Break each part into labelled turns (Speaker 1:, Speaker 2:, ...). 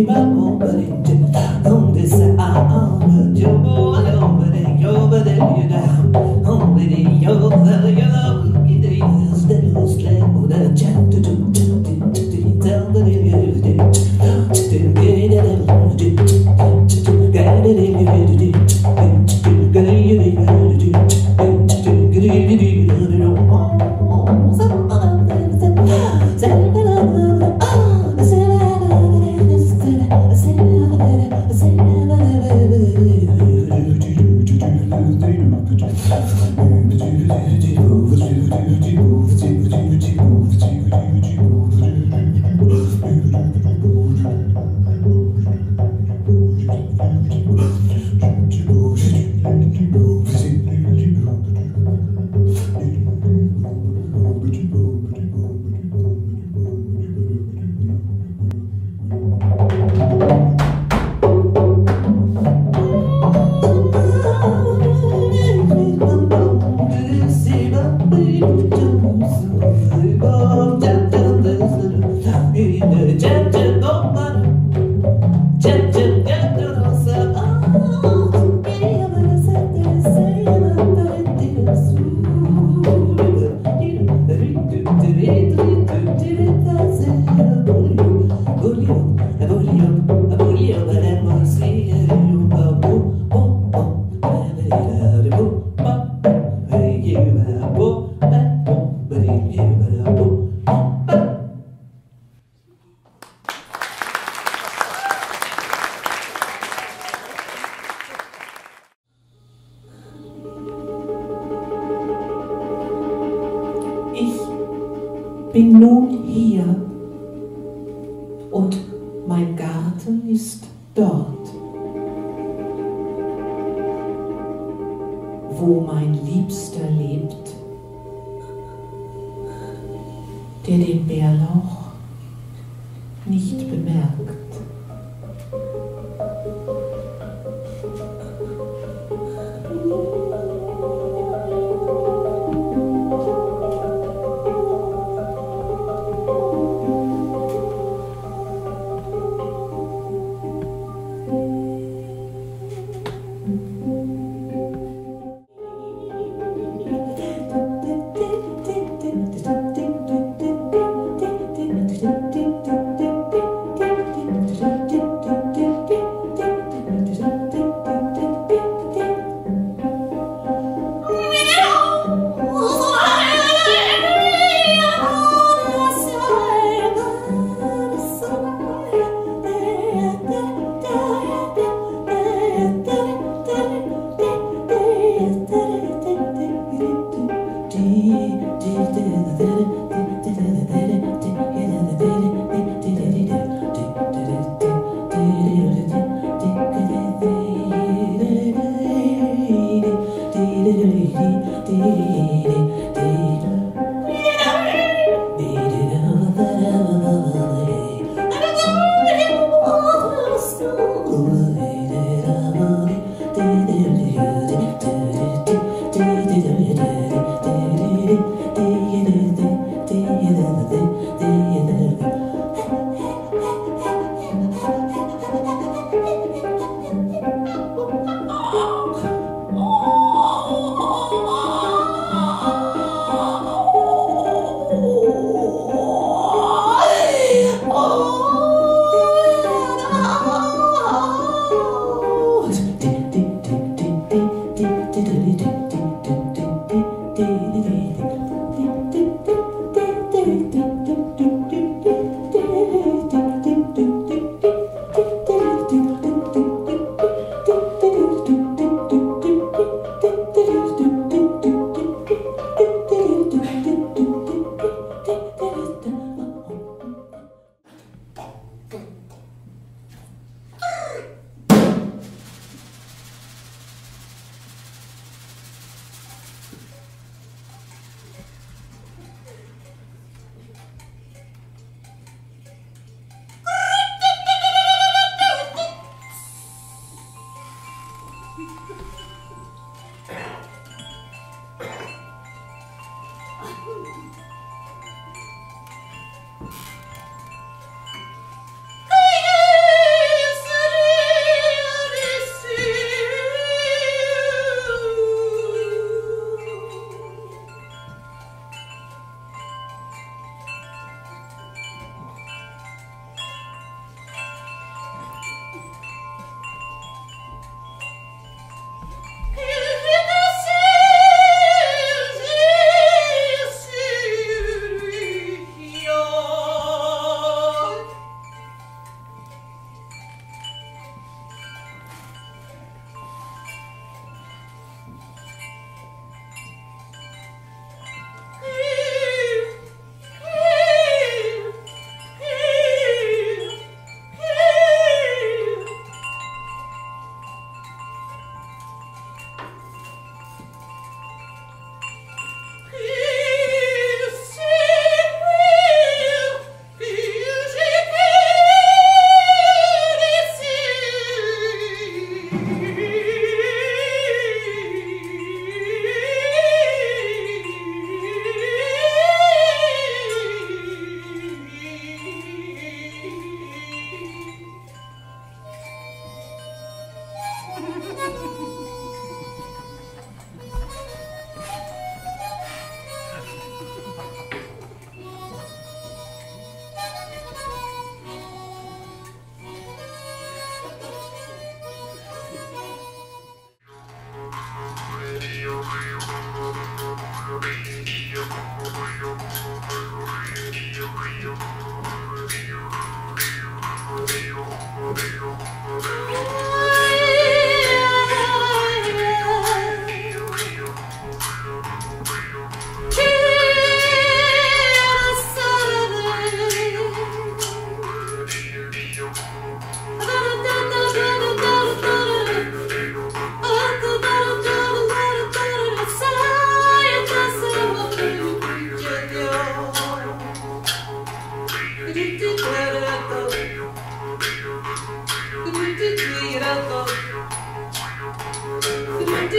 Speaker 1: Give up on but it did on this I on job bin nun hier und mein Garten ist dort, wo mein Liebster lebt, der den Bärlauch nicht bemerkt. You.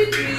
Speaker 1: Thank you.